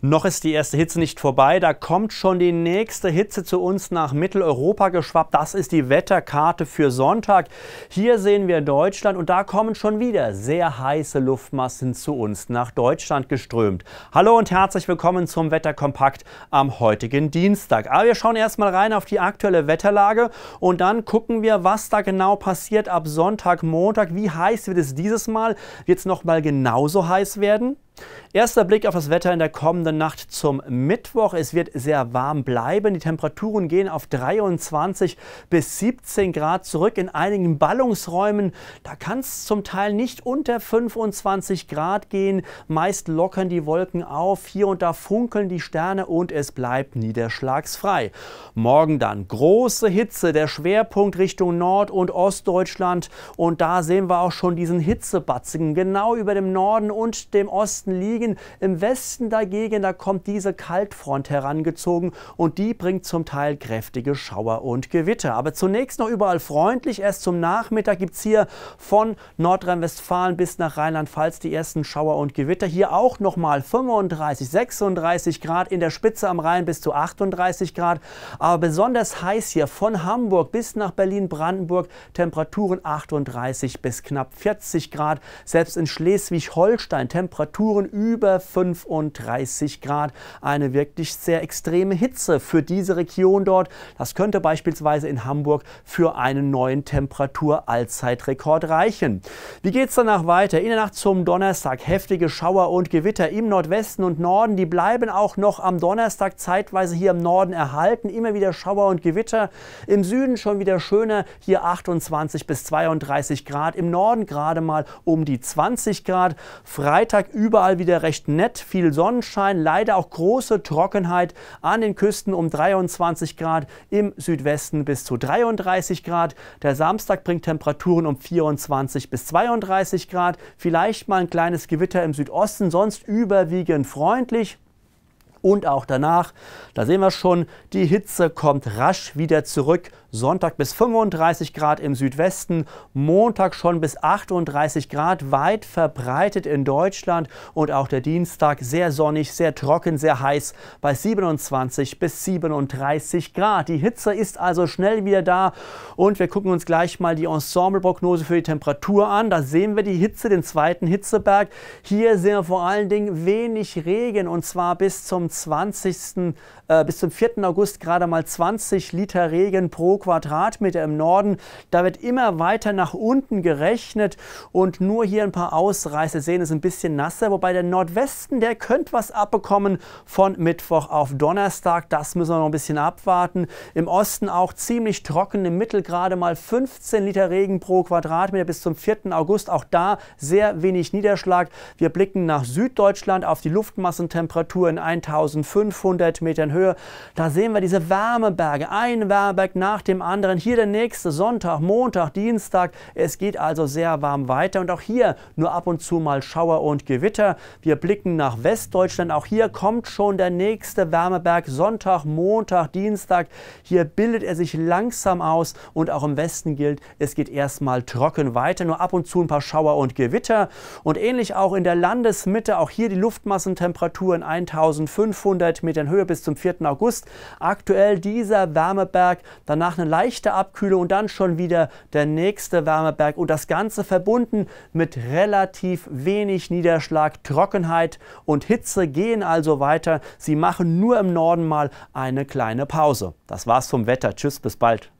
Noch ist die erste Hitze nicht vorbei, da kommt schon die nächste Hitze zu uns nach Mitteleuropa geschwappt. Das ist die Wetterkarte für Sonntag. Hier sehen wir Deutschland und da kommen schon wieder sehr heiße Luftmassen zu uns nach Deutschland geströmt. Hallo und herzlich willkommen zum Wetterkompakt am heutigen Dienstag. Aber wir schauen erstmal rein auf die aktuelle Wetterlage und dann gucken wir, was da genau passiert ab Sonntag, Montag. Wie heiß wird es dieses Mal? Wird es nochmal genauso heiß werden? Erster Blick auf das Wetter in der kommenden Nacht zum Mittwoch. Es wird sehr warm bleiben. Die Temperaturen gehen auf 23 bis 17 Grad zurück. In einigen Ballungsräumen, da kann es zum Teil nicht unter 25 Grad gehen. Meist lockern die Wolken auf. Hier und da funkeln die Sterne und es bleibt niederschlagsfrei. Morgen dann große Hitze. Der Schwerpunkt Richtung Nord- und Ostdeutschland. Und da sehen wir auch schon diesen Hitzebatzen genau über dem Norden und dem Osten liegen. Im Westen dagegen, da kommt diese Kaltfront herangezogen und die bringt zum Teil kräftige Schauer und Gewitter. Aber zunächst noch überall freundlich. Erst zum Nachmittag gibt es hier von Nordrhein-Westfalen bis nach Rheinland-Pfalz die ersten Schauer und Gewitter. Hier auch nochmal 35, 36 Grad, in der Spitze am Rhein bis zu 38 Grad. Aber besonders heiß hier von Hamburg bis nach Berlin-Brandenburg. Temperaturen 38 bis knapp 40 Grad. Selbst in Schleswig-Holstein Temperaturen Temperaturen über 35 Grad. Eine wirklich sehr extreme Hitze für diese Region dort. Das könnte beispielsweise in Hamburg für einen neuen Temperatur-Allzeitrekord reichen. Wie geht es danach weiter? In der Nacht zum Donnerstag heftige Schauer und Gewitter im Nordwesten und Norden. Die bleiben auch noch am Donnerstag zeitweise hier im Norden erhalten. Immer wieder Schauer und Gewitter. Im Süden schon wieder schöner. Hier 28 bis 32 Grad. Im Norden gerade mal um die 20 Grad. Freitag über Überall wieder recht nett, viel Sonnenschein, leider auch große Trockenheit an den Küsten um 23 Grad, im Südwesten bis zu 33 Grad. Der Samstag bringt Temperaturen um 24 bis 32 Grad, vielleicht mal ein kleines Gewitter im Südosten, sonst überwiegend freundlich und auch danach. Da sehen wir schon, die Hitze kommt rasch wieder zurück. Sonntag bis 35 Grad im Südwesten, Montag schon bis 38 Grad, weit verbreitet in Deutschland und auch der Dienstag sehr sonnig, sehr trocken, sehr heiß bei 27 bis 37 Grad. Die Hitze ist also schnell wieder da und wir gucken uns gleich mal die Ensembleprognose für die Temperatur an. Da sehen wir die Hitze, den zweiten Hitzeberg. Hier sehen wir vor allen Dingen wenig Regen und zwar bis zum 20. Äh, bis zum 4. August gerade mal 20 Liter Regen pro Quadratmeter im Norden. Da wird immer weiter nach unten gerechnet und nur hier ein paar Ausreißer sehen es ein bisschen nasser, wobei der Nordwesten, der könnte was abbekommen von Mittwoch auf Donnerstag. Das müssen wir noch ein bisschen abwarten. Im Osten auch ziemlich trocken, im Mittel gerade mal 15 Liter Regen pro Quadratmeter bis zum 4. August. Auch da sehr wenig Niederschlag. Wir blicken nach Süddeutschland auf die Luftmassentemperatur in 1500 Metern Höhe. Da sehen wir diese Wärmeberge, ein Wärmeberg nach dem anderen. Hier der nächste Sonntag, Montag, Dienstag. Es geht also sehr warm weiter und auch hier nur ab und zu mal Schauer und Gewitter. Wir blicken nach Westdeutschland. Auch hier kommt schon der nächste Wärmeberg. Sonntag, Montag, Dienstag. Hier bildet er sich langsam aus und auch im Westen gilt, es geht erstmal trocken weiter. Nur ab und zu ein paar Schauer und Gewitter. Und ähnlich auch in der Landesmitte. Auch hier die Luftmassentemperaturen 1500 Metern Höhe bis zum 4. August. Aktuell dieser Wärmeberg, danach eine leichte Abkühlung und dann schon wieder der nächste Wärmeberg und das Ganze verbunden mit relativ wenig Niederschlag, Trockenheit und Hitze gehen also weiter. Sie machen nur im Norden mal eine kleine Pause. Das war's vom Wetter. Tschüss, bis bald.